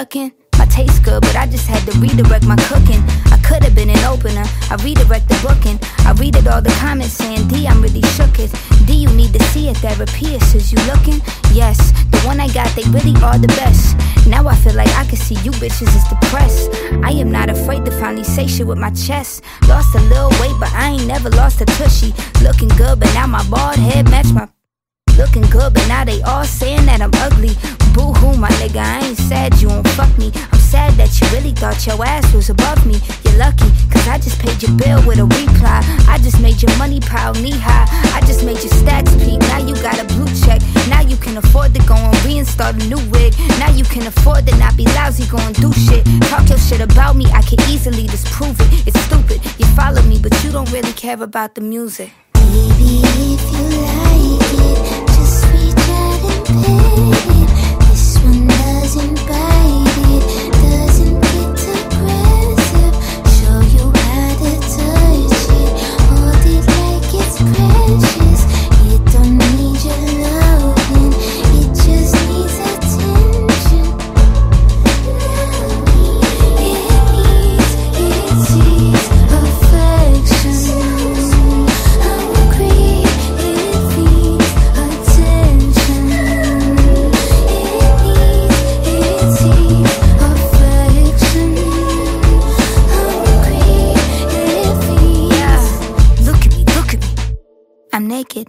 looking? My taste good, but I just had to redirect my cooking. I could have been an opener. I redirect the booking. I read it all the comments saying, D, I'm really shook it. D, you need to see a therapist. Is you looking? Yes, the one I got, they really are the best. Now I feel like I can see you bitches is depressed. I am not afraid to finally say shit with my chest. Lost a little weight, but I ain't never lost a tushy. Looking good, but now my bald head match my Looking good, but now they all saying that I'm ugly. Nigga, I ain't sad you won't fuck me. I'm sad that you really thought your ass was above me. You're lucky, cause I just paid your bill with a reply. I just made your money pile knee high. I just made your stacks peak. Now you got a blue check. Now you can afford to go and reinstall a new wig. Now you can afford to not be lousy, go and do shit. Talk your shit about me, I can easily disprove it. It's stupid. You follow me, but you don't really care about the music. Baby, I'm naked.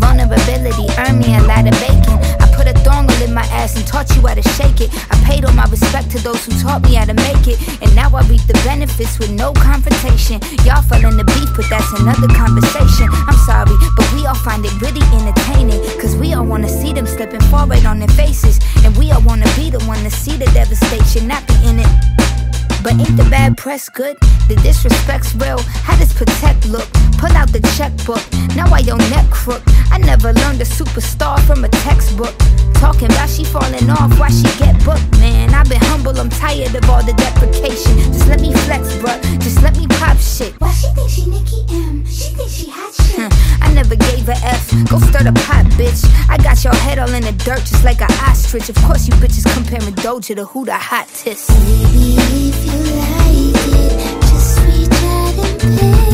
Vulnerability earned me a lot of bacon. I put a thongle in my ass and taught you how to shake it. I paid all my respect to those who taught me how to make it. And now I reap the benefits with no confrontation. Y'all fell in the beef, but that's another conversation. I'm sorry, but we all find it really entertaining. Cause we all wanna see them slipping right on their faces. And we all wanna be the one to see the devastation, not be in it. But ain't the bad press good? The disrespect's real. How does protect look? Pull out the checkbook. Now I your neck crook. I never learned a superstar from a textbook. Talking about she falling off, why she get booked, man. I've been humble, I'm tired of all the deprecation. Just let me flex, bruh. Just let me pop shit. Why she think she Nicki M? She think she hot shit. Never gave a F. Go stir the pot, bitch. I got your head all in the dirt, just like an ostrich. Of course, you bitches comparing Doja to who the hottest. Baby, if you like it, just reach out and it.